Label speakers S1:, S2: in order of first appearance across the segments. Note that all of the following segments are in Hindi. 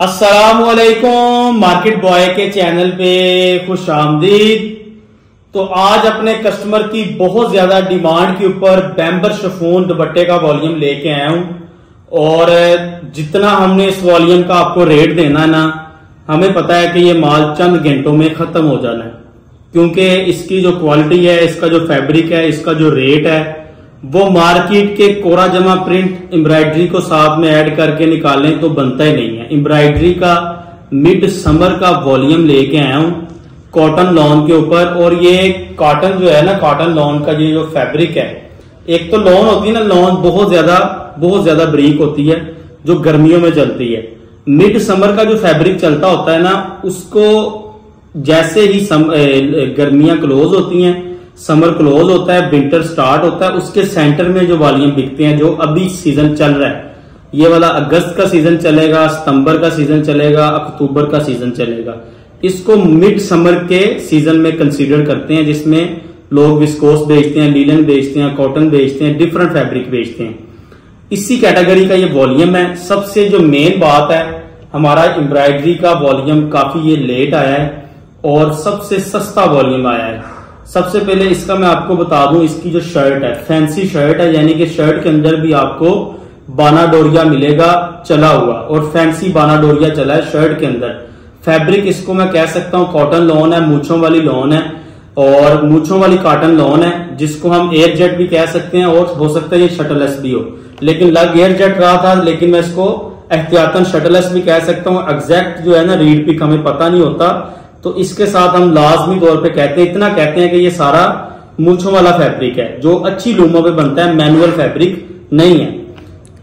S1: असलकुम मार्केट बॉय के चैनल पे खुश आमदीद। तो आज अपने कस्टमर की बहुत ज़्यादा डिमांड के ऊपर बैम्बर शफोन दुपट्टे का वॉल्यूम लेके आया हूँ। और जितना हमने इस वॉल्यूम का आपको रेट देना ना, हमें पता है कि ये माल चंद घंटों में खत्म हो जाना है। क्योंकि इसकी जो क्वालिटी है, इसका जो फैब्रिक है, इसका जो रेट है वो मार्केट के कोरा जमा प्रिंट एम्ब्रॉयडरी को साथ में ऐड करके निकालें तो बनता ही नहीं है। एम्ब्रॉयडरी का मिड समर का वॉल्यूम लेके आया हूँ, कॉटन लॉन के ऊपर, और ये कॉटन जो है ना, कॉटन लॉन का ये जो फैब्रिक है, एक तो लॉन होती है ना, लॉन बहुत ज़्यादा बहुत ज़्यादा ब्रीक होती है, जो गर्मियों में चलती है। मिड समर का जो फैब्रिक चलता होता है ना, उसको जैसे ही गर्मियाँ क्लोज होती हैं समर क्लोज होता है विंटर स्टार्ट होता है, उसके सेंटर में जो वॉल्यूम बिकते हैं, जो अभी सीज़न चल रहा है, ये वाला अगस्त का सीज़न चलेगा, सितंबर का सीज़न चलेगा, अक्टूबर का सीज़न चलेगा। इसको मिड समर के सीज़न में कंसीडर करते हैं, जिसमें लोग विस्कोस बेचते हैं लीलन बेचते हैं कॉटन बेचते हैं डिफरेंट फैब्रिक बेचते हैं। इसी कैटेगरी का ये वॉल्यूम है। सबसे जो मेन बात है, हमारा एम्ब्रॉयडरी का वॉल्यूम काफ़ी ये लेट आया है, और सबसे सस्ता वॉल्यूम आया है। सबसे पहले इसका मैं आपको बता दूँ, इसकी जो शर्ट है फैंसी शर्ट है, यानी कि शर्ट के अंदर भी आपको बाना डोरिया मिलेगा, चला हुआ, और फैंसी बाना डोरिया चला है शर्ट के अंदर। फैब्रिक इसको मैं कह सकता हूँ कॉटन लोन है, मूछों वाली लोन है, और मूछों वाली कॉटन लोन है, जिसको हम एयर जेट भी कह सकते हैं, और हो सकता है ये शटलस भी हो। लेकिन लग एयर जेट रहा था, लेकिन मैं इसको एहतियातन शटलस भी कह सकता हूँ। एग्जैक्ट जो है ना रीड पिक हमें पता नहीं होता। तो इसके साथ हम लाजमी तौर पे कहते हैं, इतना कहते हैं कि ये सारा मूछों वाला फैब्रिक है, जो अच्छी लूमों पे बनता है मैनुअल फैब्रिक नहीं है।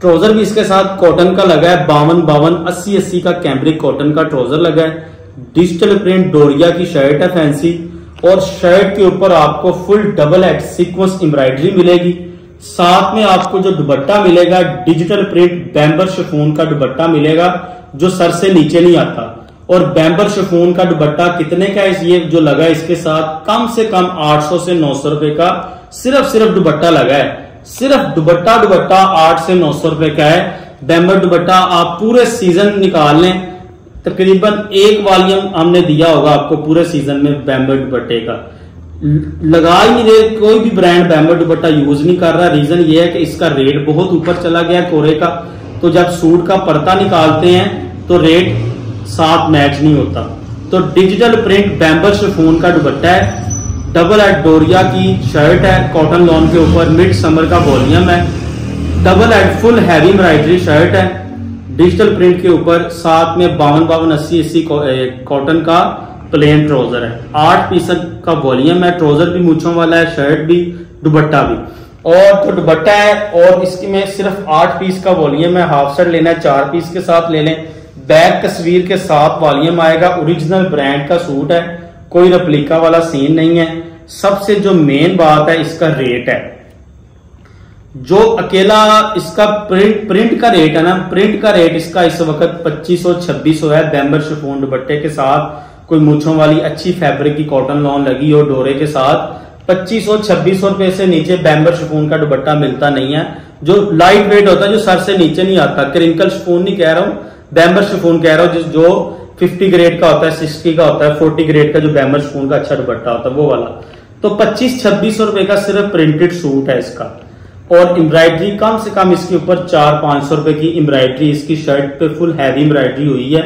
S1: ट्राउज़र भी इसके साथ कॉटन का लगा है, बावन बावन अस्सी अस्सी का कैम्ब्रिक कॉटन का ट्राउज़र लगा है। डिजिटल प्रिंट डोरिया की शर्ट है फैंसी और शर्ट के ऊपर आपको full double head sequence embroidery मिलेगी। साथ में आपको जो दुबट्टा मिलेगा डिजिटल प्रिंट बैम्बर शफून का दुबट्टा मिलेगा, जो सर से नीचे नहीं आता। और बैम्बर शफून का दुबट्टा कितने का है? ये जो लगा है इसके साथ कम से कम 800 से 900 रुपए का सिर्फ़ सिर्फ़ दुबट्टा लगा है। सिर्फ़ दुबट्टा दुबट्टा आठ से नौ सौ रुपए का है। बैम्बर दुबट्टा आप पूरे सीज़न निकाल लें। तकरीबन एक वॉल्यूम हमने दिया होगा आपको पूरे सीज़न में बैम्बर दुबट्टे का। लगा ही नहीं रहे, कोई भी ब्रांड बैम्बर दुबट्टा यूज़ नहीं कर रहा। रीजन ये है कि इसका रेट बहुत ऊपर चला गया कोरे का। तो जब सूट का परता निकालते हैं तो रेट साथ मैच नहीं होता। तो डिजिटल प्रिंट बैम्बर शिफोन का दुपट्टा है। डबल एड डोरिया की शर्ट है। कॉटन लॉन के ऊपर मिड समर का वॉल्यूम है। Double head full heavy embroidery shirt है। डिजिटल प्रिंट के ऊपर साथ में बावन बावन अस्सी अस्सी कॉटन का प्लेन ट्राउज़र है। आठ पीस का वॉल्यूम है। ट्राउज़र भी मूछों वाला है शर्ट भी दुबट्टा भी। और तो दुबट्टा है, और इसकी में सिर्फ़ आठ पीस का वॉल्यूम है। हाफ़ शर्ट लेना है, चार पीस के साथ ले लें। बैक तस्वीर के साथ वॉल्यूम आएगा। ओरिजिनल ब्रांड का सूट है। कोई रप्लिका वाला सीन नहीं है। सबसे जो मेन बात है, इसका रेट है। जो अकेला इसका प्रिंट प्रिंट का रेट है ना प्रिंट का रेट इसका इस वक्त 2500 2600 है। बैम्बर शिफोन दुपट्टे के साथ, कोई मूछों वाली अच्छी फैब्रिक की कॉटन लॉन लगी हो डोरे के साथ 2500 2600 रुपए से नीचे बैम्बर शिफोन का दुपट्टा मिलता नहीं है। जो लाइट वेट होता है, जो सर से नीचे नहीं आता। क्रिंकल शिफोन नहीं कह रहा हूँ। बैम्बर शिफोन कह रहा हूँ, जिस जो 50 ग्रेड का होता है 60 का होता है 40 ग्रेड का जो बैम्बर शिफोन का अच्छा दुपट्टा होता है, वो वाला। तो 25 छब्बीस सौ रुपए का सिर्फ़ प्रिंटेड सूट है इसका। और एम्ब्रॉयडरी कम से कम इसके ऊपर चार, पाँच सौ रुपए की एम्ब्रॉयडरी इसकी शर्ट पे फुल हैवी एम्ब्रॉयडरी हुई है।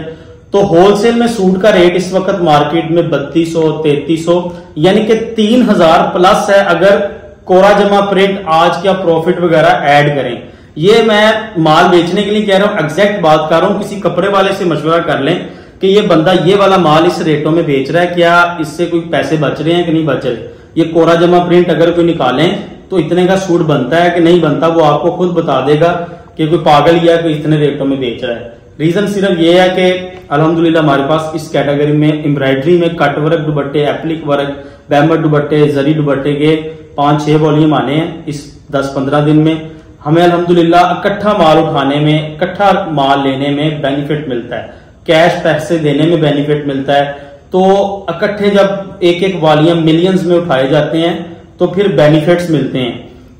S1: तो होलसेल में सूट का रेट इस वक्त मार्केट में बत्तीस सौ, तैतीस सौ, यानी कि तीन हज़ार प्लस है, अगर कोरा जमा प्रिंट आज क्या प्रॉफिट वगैरह ऐड करें। ये मैं माल बेचने के लिए कह रहा हूँ एग्जैक्ट बात कर रहा हूँ, किसी कपड़े वाले से मशवरा कर लें कि ये बंदा ये वाला माल इस रेटों में बेच रहा है, क्या इससे कोई पैसे बच रहे हैं कि नहीं बच रहे? ये कोरा जमा प्रिंट अगर कोई निकालें तो इतने का सूट बनता है कि नहीं बनता, वो आपको खुद बता देगा कि कोई पागल या कोई इतने रेटों में बेच रहा है। रीजन सिर्फ़ ये है कि अलहमदुल्ला हमारे पास इस कैटेगरी में एम्ब्रॉयडरी में कट वर्क दुबट्टे एप्लिक वर्क बैम्बर दुबट्टे जरी दुबट्टे के पाँच छह वॉल्यूम आने हैं इस दस पंद्रह दिन में। हमें अल्हम्दुलिल्लाह इकट्ठा माल उठाने में, इकट्ठा माल लेने में बेनिफिट मिलता है। कैश पैसे देने में बेनिफिट मिलता है। तो इकट्ठे जब एक एक वॉल्यूम मिलियंस में उठाए जाते हैं तो फिर बेनिफिट्स मिलते हैं।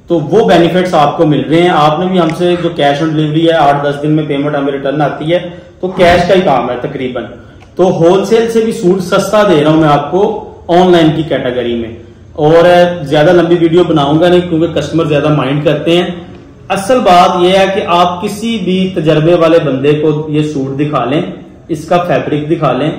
S1: तो वो बेनिफिट्स आपको मिल रहे हैं। आपने भी हमसे जो कैश ऑन डिलीवरी है आठ दस दिन में पेमेंट हमें रिटर्न आती है तो कैश का ही काम है तकरीबन। तो होलसेल से भी सूट सस्ता दे रहा हूँ मैं आपको ऑनलाइन की कैटेगरी में। और, ज़्यादा लंबी वीडियो बनाऊँगा नहीं, क्योंकि कस्टमर ज़्यादा माइंड करते हैं। असल बात यह है कि आप किसी भी तजर्बे वाले बंदे को ये सूट दिखा लें, इसका फैब्रिक दिखा लें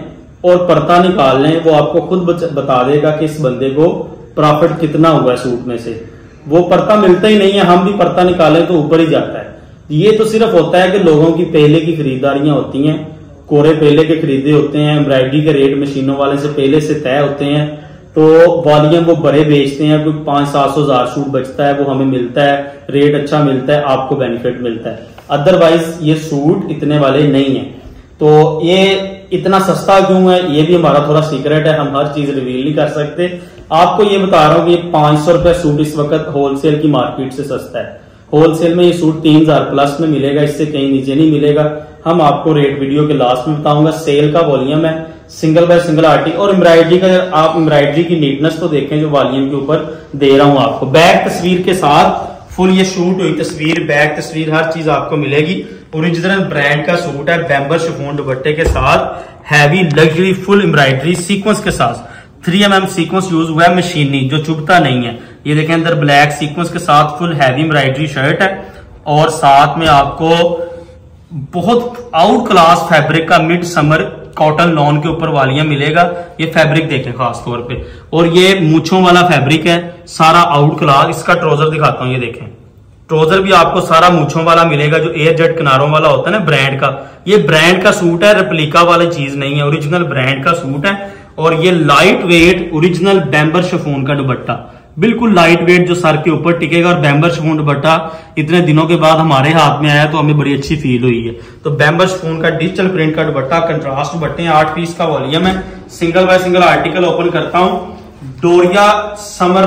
S1: और पर्ता निकाल लें, वो आपको खुद बता देगा कि इस बंदे को प्रॉफिट कितना हुआ है सूट में से। वो पर्ता मिलता ही नहीं है, हम भी पर्ता निकालें तो ऊपर ही जाता है। ये तो सिर्फ़ होता है कि लोगों की पहले की खरीदारियाँ होती हैं, कोरे पहले के खरीदे होते हैं, एम्ब्रॉयडरी के रेट मशीनों वाले से पहले से तय होते हैं तो वॉल्यूम वो बड़े बेचते हैं कोई पाँच सात सौ हज़ार सूट बचता है, वो हमें मिलता है रेट अच्छा मिलता है, आपको बेनिफिट मिलता है। अदरवाइज़ ये सूट इतने वाले नहीं है। तो ये इतना सस्ता क्यों है? ये भी हमारा थोड़ा सीक्रेट है, हम हर चीज़ रिवील नहीं कर सकते। आपको ये बता रहा हूँ कि पाँच सौ रुपए सूट इस वक्त होलसेल की मार्केट से सस्ता है। होलसेल में ये सूट तीन हज़ार प्लस में मिलेगा, इससे कहीं नीचे नहीं मिलेगा। हम आपको रेट वीडियो के लास्ट में बताऊँगा सेल का वॉल्यूम है। सिंगल बाय सिंगल आर्टिकल और एम्ब्रॉयडरी का आप एम्ब्रॉयडरी की नीटनेस तो देखें जो वॉल्यूम के ऊपर दे रहा हूँ आपको। बैक तस्वीर के साथ फुल ये शूट हुई तस्वीर, बैक तस्वीर, हर चीज़ आपको मिलेगी। ओरिजिनल ब्रांड का सूट है बैम्बर शिफोन दुपट्टे के साथ heavy luxury full embroidery sequence के साथ। Three M M sequence use हुआ है मशीनी, जो चुभता नहीं है। ये देखें अंदर ब्लैक सीक्वेंस के साथ फुल हैवी एम्ब्रॉयडरी शर्ट है। और साथ में आपको बहुत आउट क्लास फैब्रिक का मिड समर कॉटन लॉन के ऊपर वालियाँ मिलेगा, ये फैब्रिक देखें खास तौर पे। और ये मूछों वाला फैब्रिक है, सारा आउट क्लास, इसका ट्रोजर दिखाता हूँ, ये देखें। ट्रोजर भी आपको सारा मूछों वाला मिलेगा, जो एयर जेट किनारों वाला होता है ना ब्रांड का। ये ब्रांड का सूट है रेप्लिका वाली चीज़ नहीं है ओरिजिनल ब्रांड का सूट है। और ये लाइट वेट ओरिजिनल बैम्बर शफोन का दुपट्टा। बिल्कुल लाइट वेट जो सर के ऊपर टिकेगा और बैम्बर शफोन दुपट्टा इतने दिनों के बाद हमारे हाथ में आया तो हमें बड़ी अच्छी फील हुई है। तो बैम्बर शफोन का डिजिटल प्रिंट का दुपट्टा कंट्रास्ट दुपट्टे आठ पीस का वॉल्यूम है। Single by single article open करता हूँ। डोरिया समर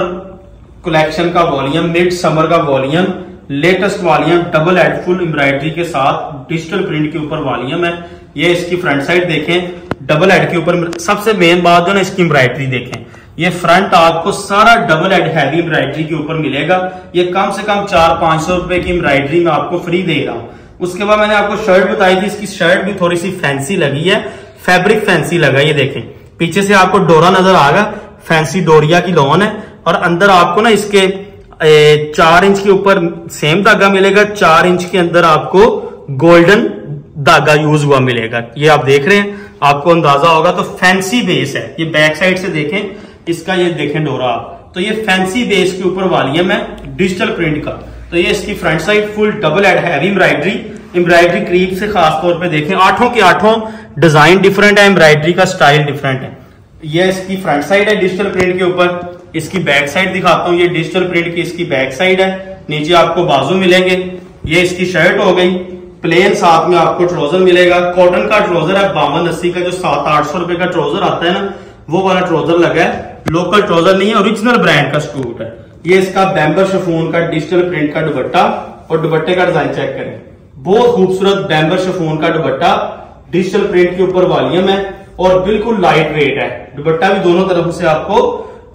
S1: कलेक्शन का वॉल्यूम मिड समर का volume latest volume double head full embroidery के साथ डिजिटल प्रिंट के ऊपर वॉल्यूम है। ये इसकी फ्रंट साइड देखें। डबल एड के ऊपर सबसे मेन बात जो ना, इसकी एम्ब्रॉयडरी देखें। ये फ्रंट आपको सारा डबल एड हैवी एम्ब्राइडरी के ऊपर मिलेगा। ये कम से कम चार पाँच सौ रुपए की एम्ब्राइडरी में आपको फ्री दे रहा हूँ। उसके बाद मैंने आपको शर्ट बताई थी, इसकी शर्ट भी थोड़ी सी फैंसी लगी है। फैब्रिक फैंसी लगा, ये देखें। पीछे से आपको डोरा नज़र आगा फैंसी डोरिया की लॉन है और अंदर आपको ना इसके चार इंच के ऊपर सेम धागा मिलेगा। चार इंच के अंदर आपको गोल्डन धागा यूज़ हुआ मिलेगा। ये आप देख रहे हैं, आपको अंदाज़ा होगा तो फैंसी बेस है। ये बैक साइड से देखें। इसका ये देखें डोरा। आप तो ये फैंसी बेस के ऊपर वालियम है डिजिटल प्रिंट का। तो ये इसकी front side full double add heavy embroidery embroidery crepe से खास तौर पे देखें, आठों के आठों डिज़ाइन डिफरेंट है एम्ब्राइडरी का स्टाइल डिफरेंट है। ये इसकी फ्रंट साइड है डिजिटल प्रिंट के ऊपर। इसकी बैक साइड दिखाता हूँ, ये डिजिटल प्रिंट की इसकी बैक साइड है। नीचे आपको बाजू मिलेंगे। ये इसकी शर्ट हो गई। प्लेन साथ में आपको ट्रोजर मिलेगा। कॉटन का ट्रोजर है, बावन अस्सी का, जो सात आठ सौ रुपए का ट्रोजर आता है ना, वो वाला ट्रोजर लगा है। लोकल ट्रोजर नहीं है ओरिजिनल ब्रांड का सूट है। ये इसका बैम्बर शफोन का डिजिटल प्रिंट का दुपट्टा और दुपट्टे का डिज़ाइन चेक करें। बहुत खूबसूरत बैम्बर शफोन का दुपट्टा डिजिटल प्रिंट के ऊपर वॉल्यूम है और बिल्कुल लाइट वेट है। दुपट्टा भी दोनों तरफ़ से आपको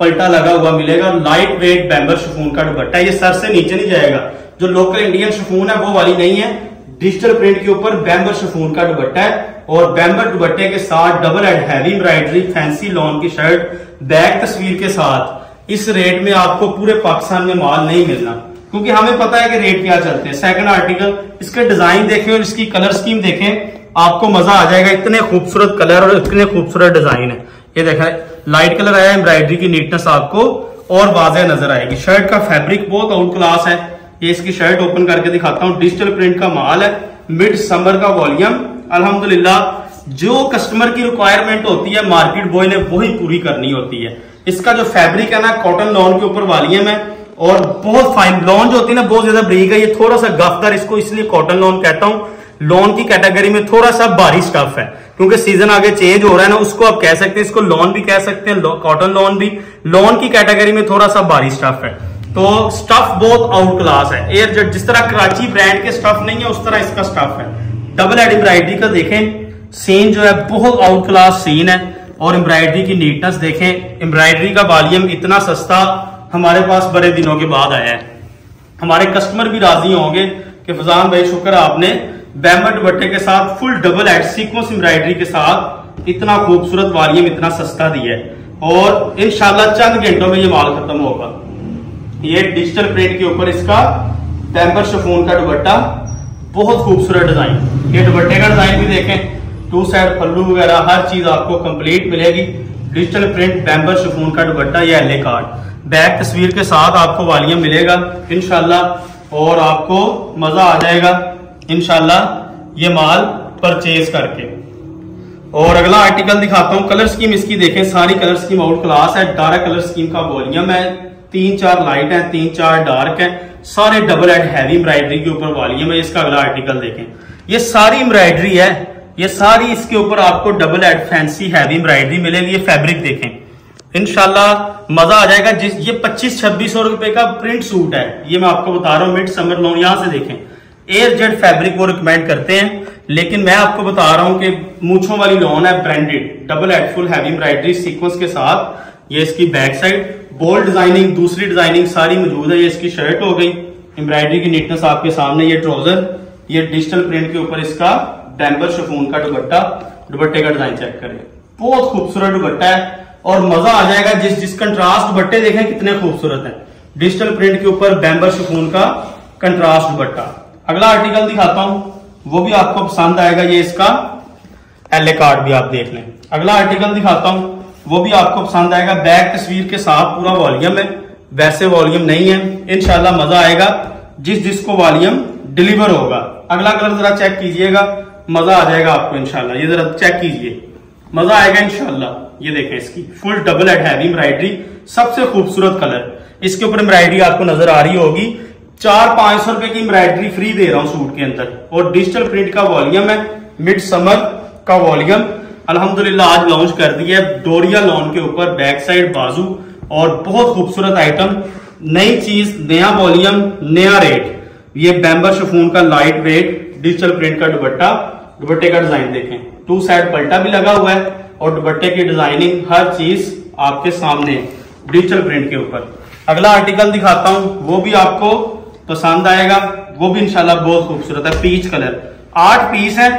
S1: पलटा लगा हुआ मिलेगा। लाइट वेट बैम्बर शफून का दुपट्टा, ये सर से नीचे नहीं जाएगा। जो लोकल इंडियन शफून है, वो वाली नहीं है। डिजिटल प्रिंट के ऊपर बैम्बर शफून का दुपट्टा है और बैम्बर दुपट्टे के साथ double head heavy embroidery fancy lawn की शर्ट बैक तस्वीर के साथ। इस रेट में आपको पूरे पाकिस्तान में माल नहीं मिलना। क्योंकि हमें पता है कि रेट क्या चलते हैं। सेकंड आर्टिकल इसके डिज़ाइन देखें और इसकी कलर स्कीम देखें, आपको मज़ा आ जाएगा। इतने खूबसूरत कलर और इतने खूबसूरत डिज़ाइन है। ये देखा लाइट कलर आया एम्ब्राइडरी की नीटनेस आपको और वाजह नज़र आएगी। शर्ट का फैब्रिक बहुत आउट क्लास है। ये इसकी शर्ट ओपन करके दिखाता हूँ। डिजिटल प्रिंट का माल है। मिड समर का वॉल्यूम अल्हम्दुलिल्लाह, जो कस्टमर की रिक्वायरमेंट होती है मार्केट बॉय ने वही पूरी करनी होती है। इसका जो फैब्रिक है ना कॉटन लॉन के ऊपर वॉल्यूम है और बहुत फाइन लॉन जो होती है ना, बहुत ज़्यादा ब्रीक है। ये थोड़ा सा गफदार इसको इसलिए कॉटन लॉन कहता हूँ। लोन की कैटेगरी में थोड़ा सा भारी स्टफ़ है। क्योंकि सीज़न आगे चेंज हो रहा है ना, उसको आप कह सकते हैं, इसको लोन भी कह सकते हैं कॉटन लोन भी। लोन की कैटेगरी में थोड़ा सा भारी स्टफ़ है। तो स्टफ़ बहुत आउट क्लास है। एयर जेट जिस तरह कराची ब्रांड के स्टफ़ नहीं है, उस तरह इसका स्टफ़ है। डबल एड एम्ब्राइडरी का देखें सीन जो है बहुत आउट क्लास सीन है। और एम्ब्राइडरी की नीटनेस देखें एम्ब्राइडरी का वॉल्यूम इतना सस्ता हमारे पास बड़े दिनों के बाद आया है। हमारे कस्टमर भी राज़ी होंगे कि फजान भाई, शुक्र आपने बैम्बर दुपट्टे के साथ full double head sequence embroidery के साथ इतना खूबसूरत वालियम इतना सस्ता दिया है। और इनशाला चंद घंटों में ये माल खत्म होगा। ये डिजिटल प्रिंट के ऊपर इसका बैम्बर शफोन का दुपट्टा, बहुत खूबसूरत डिज़ाइन ये दुपट्टे का डिज़ाइन भी देखें टू साइड पल्लू वगैरह, हर चीज़ आपको कंप्लीट मिलेगी। डिजिटल प्रिंट बैम्बर शफोन का दुपट्टा, या एल कार्ड बैक तस्वीर के साथ आपको वालियम मिलेगा इनशाला और आपको मज़ा आ जाएगा इनशाला ये माल परचेज करके। और अगला आर्टिकल दिखाता हूँ। कलर स्कीम इसकी देखें, सारी कलर स्कीम आउट क्लास है, डार्क कलर स्कीम का वॉल्यूम है तीन चार लाइट है तीन चार डार्क है। सारे डबल एंड हैवी एम्ब्राइडरी के ऊपर वॉल्यूम है मैं इसका अगला आर्टिकल देखें। ये सारी एम्ब्राइडरी है। ये सारी इसके ऊपर आपको double head fancy heavy embroidery मिलेगी। ये फैब्रिक देखें। इनशाला मज़ा आ जाएगा। जिस ये पच्चीस छब्बीस सौ रुपए का प्रिंट सूट है। ये मैं आपको बता रहा हूँ मिड समर लोन यहाँ से देखें। एयर जेड फैब्रिक वो रिकमेंड करते हैं। लेकिन मैं आपको बता रहा हूँ कि मूछों वाली लोन है branded double head full heavy embroidery sequence के साथ। ये इसकी बैक साइड बोल्ड डिज़ाइनिंग दूसरी डिज़ाइनिंग सारी मौजूद है। ये इसकी शर्ट हो गई। एम्ब्राइडरी की नीटनेस आपके सामने, ये ट्राउज़र ये डिजिटल प्रिंट के ऊपर इसका डैम्बर शफून का दुपट्टा, दुपट्टे का डिज़ाइन चेक करें। बहुत खूबसूरत दुपट्टा है और मज़ा आ जाएगा जिस जिस कंट्रास्ट दुपट्टे देखें, कितने खूबसूरत हैं। डिजिटल प्रिंट के ऊपर बैम्बर शफून का कंट्रास्ट दुपट्टा। अगला आर्टिकल दिखाता हूँ। वो भी आपको पसंद आएगा, ये इसका एल कार्ड भी आप देख लें। अगला आर्टिकल दिखाता हूँ। वो भी आपको पसंद आएगा। बैक तस्वीर के साथ पूरा वॉल्यूम है। वैसे वॉल्यूम नहीं है। इनशाला मज़ा आएगा। जिस जिसको वॉल्यूम डिलीवर होगा। अगला कलर जरा चेक कीजिएगा। मज़ा आ जाएगा आपको इनशाला ये जरा चेक कीजिए। मज़ा आएगा इनशाला ये देखें इसकी। Full double head heavy embroidery सबसे खूबसूरत कलर इसके ऊपर एम्ब्राइडरी आपको नज़र आ रही होगी। चार पाँच सौ रुपए की एम्ब्राइडरी फ्री दे रहा हूँ सूट के अंदर। और डिजिटल प्रिंट का वॉल्यूम है। मिड समर का वॉल्यूम अल्हम्दुलिल्लाह, आज लॉन्च कर दी है डोरिया लॉन के ऊपर बैक साइड बाजू, और बहुत खूबसूरत आइटम नई चीज़, नया वॉल्यूम नया रेट ये बैम्बर शफून का लाइट वेट डिजिटल प्रिंट का दुपट्टा, दुपट्टे का डिज़ाइन देखें. टू साइड पलटा भी लगा हुआ है, और दुपट्टे की डिज़ाइनिंग हर चीज़ आपके सामने डिजिटल प्रिंट के ऊपर. अगला आर्टिकल दिखाता हूँ, वो भी आपको पसंद आएगा, वो भी इंशाल्लाह बहुत खूबसूरत है पीच कलर आठ पीस है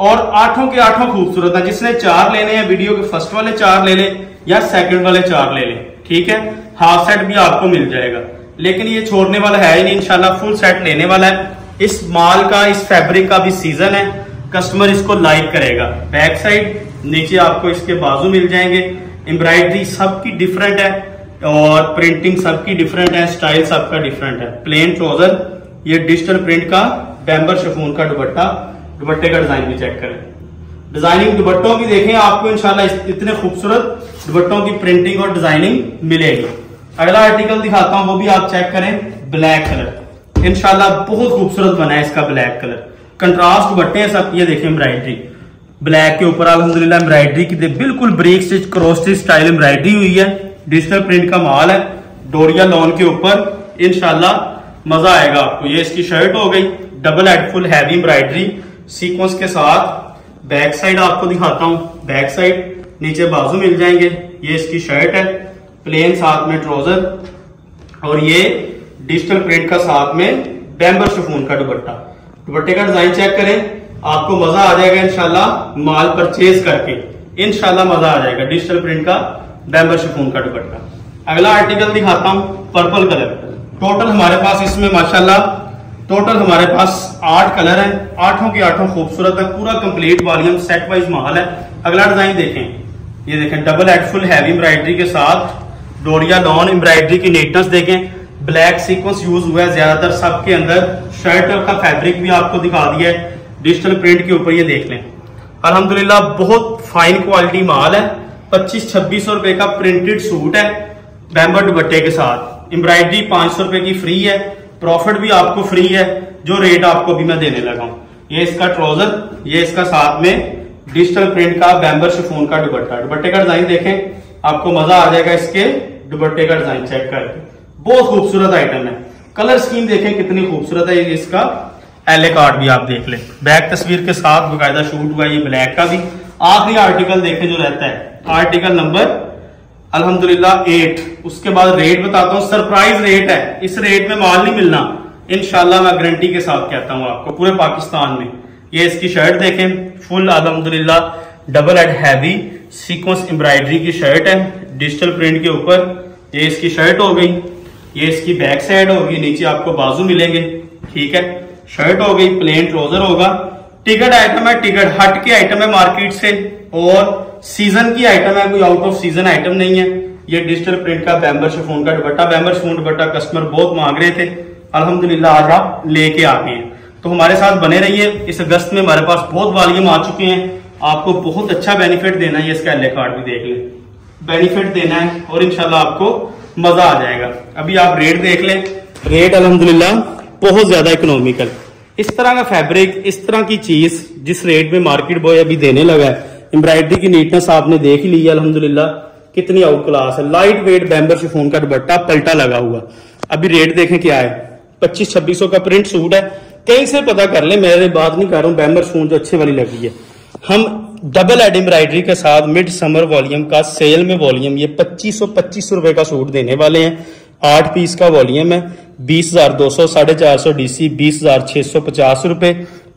S1: और आठों के आठों खूबसूरत है। जिसने चार लेने हैं, वीडियो के फ़र्स्ट वाले चार ले ले या सेकंड वाले चार ले ले। ठीक है? हाफ़ सेट भी आपको मिल जाएगा। लेकिन ये छोड़ने वाला है ही नहीं इनशाला फुल सेट लेने वाला है। इस माल का, इस फैब्रिक का भी सीज़न है। कस्टमर इसको लाइक करेगा। बैक साइड नीचे आपको इसके बाजू मिल जाएँगे। एम्ब्राइडरी सबकी डिफरेंट है और प्रिंटिंग सबकी डिफरेंट है स्टाइल सबका डिफरेंट है। प्लेन ट्रोजर ये डिजिटल प्रिंट का बैम्बर शफून का दुपट्टा दुपट्टे का डिज़ाइन भी चेक करें। डिज़ाइनिंग दुपट्टों की देखें, आपको इनशाला इतने खूबसूरत दुपट्टों की प्रिंटिंग और डिज़ाइनिंग मिलेगी। अगला आर्टिकल दिखाता हूँ, वो भी आप चेक करें ब्लैक कलर इनशाला बहुत खूबसूरत बना है इसका ब्लैक कलर कंट्रास्ट दुपट्टे सब, ये देखें एम्ब्राइडरी ब्लैक के ऊपर अलहमदुल्ला एम्ब्राइडरी की बिल्कुल break stitch cross stitch style embroidery हुई है। डिजिटल प्रिंट का माल है। डोरिया लॉन के ऊपर इनशाला मज़ा आएगा आपको। ये इसकी शर्ट हो गई double head full heavy embroidery sequence के साथ बैक साइड आपको दिखाता हूँ। बैक साइड नीचे बाजू मिल जाएँगे। ये इसकी शर्ट है प्लेन साथ में ट्राउज़र और ये डिजिटल प्रिंट का साथ में बैम्बर शफून का दुपट्टा। दुपट्टे का डिज़ाइन चेक करें, आपको मज़ा आ जाएगा इनशाला माल परचेज करके। इनशाला मज़ा आ जाएगा डिजिटल प्रिंट का बैम्बर शिफोन का दुपट्टा। अगला आर्टिकल दिखाता हूँ पर्पल कलर टोटल हमारे पास इसमें माशाल्लाह टोटल हमारे पास आठ कलर हैं। आठों की आठों खूबसूरत है। पूरा कंप्लीट वॉल्यूम सेट वाइज माल है। अगला डिज़ाइन देखें। ये देखें डबल हेडफुल हैवी एम्ब्राइडरी के साथ। डोरिया लॉन एम्ब्राइडरी की नीटनेस देखें। ब्लैक सीक्वेंस यूज़ हुआ है ज़्यादातर सबके अंदर। शर्ट का फैब्रिक भी आपको दिखा दिया है। डिजिटल प्रिंट के ऊपर ये देख लें। अल्हम्दुलिल्लाह, बहुत फाइन क्वालिटी माल है। पच्चीस, छब्बीस सौ रुपए का प्रिंटेड सूट है। बैम्बर दुपट्टे के साथ। एम्ब्रॉयडरी पाँच सौ रुपए की फ्री है। प्रॉफिट भी आपको फ्री है, जो रेट आपको भी मैं देने लगा ये इसका ट्राउज़र ये इसका साथ में डिजिटल प्रिंट का बैम्बर शिफोन का दुपट्टा। दुपट्टे का डिज़ाइन देखें, आपको मज़ा आ जाएगा इसके दुपट्टे का डिज़ाइन चेक करके। बहुत खूबसूरत आइटम है। कलर स्कीम देखें, कितनी खूबसूरत है इसका। एल कार्ड भी आप देख लें। बैक तस्वीर के साथ बकायदा शूट हुआ ये ब्लैक का भी। आखिरी आर्टिकल देखें जो रहता है। आर्टिकल नंबर अल्हम्दुलिल्लाह एट उसके बाद रेट बताता हूँ सरप्राइज़ रेट है। इस रेट में माल नहीं मिलना। इनशाला मैं गारंटी के साथ कहता हूँ आपको, पूरे पाकिस्तान में। ये इसकी शर्ट देखें फुल अलहमदुल्ला double head heavy sequence embroidery की शर्ट है डिजिटल प्रिंट के ऊपर। ये इसकी शर्ट हो गई, ये इसकी बैक साइड होगी, नीचे आपको बाजू मिलेंगे, ठीक है? शर्ट हो गई प्लेन ट्रोजर होगा। टिकट आइटम है टिकट हट के आइटम है मार्केट से, और सीज़न की आइटम है कोई आउट ऑफ़ सीज़न आइटम नहीं है। ये डिजिटल प्रिंट का बैम्बर शिफोन का दुपट्टा बैम्बर शिफोन दुपट्टा कस्टमर बहुत मांग रहे थे। अल्हम्दुलिल्लाह आज आप लेके आ गए तो हमारे साथ बने रहिए। इस अगस्त में हमारे पास बहुत वॉल्यूम आ चुके हैं। आपको बहुत अच्छा बेनिफिट देना है इसका एल कार्ड भी देख लें। बेनिफिट देना है और इनशाला आपको मज़ा आ जाएगा। अभी आप रेट देख लें। रेट अलहमदुल्ला बहुत ज़्यादा इकोनॉमिकल इस तरह का फैब्रिक इस तरह की चीज़ जिस रेट में मार्केट बॉय अभी देने लगा है एम्ब्रॉयडरी की नीटनेस आपने देख ही ली है अलहमदुल्ला कितनी आउट क्लास है। लाइट वेट बैम्बर शिफोन का दुपट्टा पलटा लगा हुआ। अभी रेट देखें क्या है। पच्चीस, छब्बीस का प्रिंट सूट है। कहीं से पता कर ले मेरे बात नहीं कर रहा हूँ बैम्बर शिफोन जो अच्छे वाली लगी है। हम डबल एड एम्ब्राइडरी के साथ मिड समर वॉल्यूम का सेल में वॉल्यूम ये पच्चीस सौ पच्चीस रुपए का सूट देने वाले हैं। आठ पीस का वॉल्यूम है। बीस हज़ार दो सौ, साढ़े चार सौ डीसी बीस हज़ार छह सौ पचास रुपए।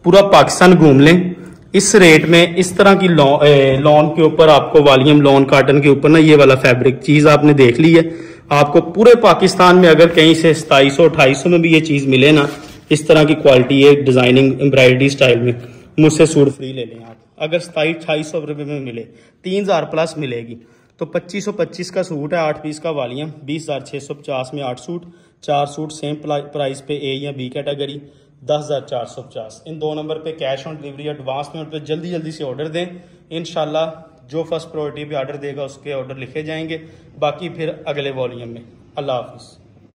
S1: पूरा पाकिस्तान घूम लें। इस रेट में इस तरह की लॉन के ऊपर आपको वॉल्यूम लॉन काटन के ऊपर ना ये वाला फैब्रिक चीज़ आपने देख ली है। आपको पूरे पाकिस्तान में अगर कहीं से सताईस सौ अट्ठाईस सौ में भी ये चीज़ मिले ना, इस तरह की क्वालिटी है डिज़ाइनिंग एम्ब्रॉयडरी स्टाइल में मुझसे सूट फ्री ले लें आप। अगर सताईस, अट्ठाईस सौ रुपये में मिले, तीन हज़ार प्लस मिलेगी। तो पच्चीस सौ पच्चीस का सूट है, आठ पीस का वॉल्यूम बीस हज़ार छह सौ पचास में आठ सूट, चार सूट सेम प्राइस पे ए या बी कैटेगरी दस हज़ार चार सौ पचास। इन दो नंबर पे कैश ऑन डिलीवरी एडवांस में पे जल्दी जल्दी से ऑर्डर दें। इन जो फ़र्स्ट प्रायोरिटी पे ऑर्डर देगा, उसके ऑर्डर लिखे जाएँगे। बाकी फिर अगले वॉल्यूम में। अल्लाह हाफिज़।